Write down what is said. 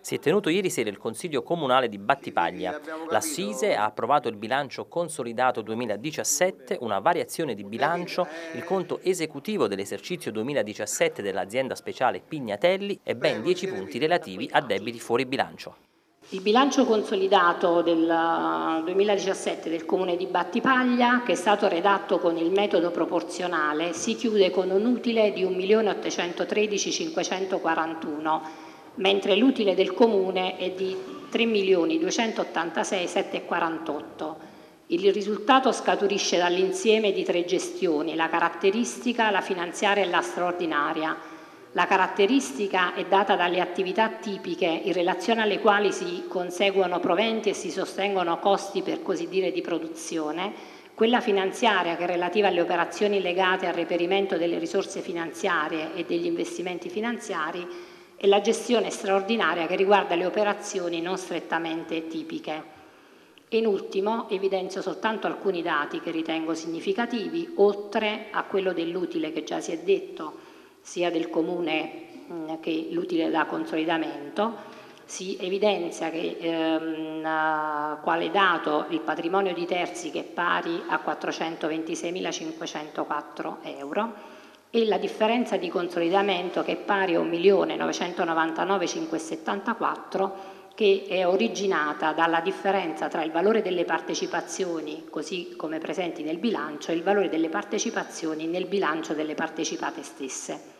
Si è tenuto ieri sera il Consiglio Comunale di Battipaglia. L'Assise ha approvato il bilancio consolidato 2017, una variazione di bilancio, il conto esecutivo dell'esercizio 2017 dell'azienda speciale Pignatelli e ben 10 punti relativi a debiti fuori bilancio. Il bilancio consolidato del 2017 del Comune di Battipaglia, che è stato redatto con il metodo proporzionale, si chiude con un utile di 1.813.541 mentre l'utile del Comune è di 3.286.748. Il risultato scaturisce dall'insieme di tre gestioni, la caratteristica, la finanziaria e la straordinaria. La caratteristica è data dalle attività tipiche in relazione alle quali si conseguono proventi e si sostengono costi per così dire di produzione, quella finanziaria che è relativa alle operazioni legate al reperimento delle risorse finanziarie e degli investimenti finanziari e la gestione straordinaria che riguarda le operazioni non strettamente tipiche. In ultimo evidenzio soltanto alcuni dati che ritengo significativi, oltre a quello dell'utile che già si è detto, sia del Comune che l'utile da consolidamento, si evidenzia che ehm, quale dato il patrimonio di terzi che è pari a 426.504 euro, e la differenza di consolidamento che è pari a 1.999.574 che è originata dalla differenza tra il valore delle partecipazioni, così come presenti nel bilancio, e il valore delle partecipazioni nel bilancio delle partecipate stesse.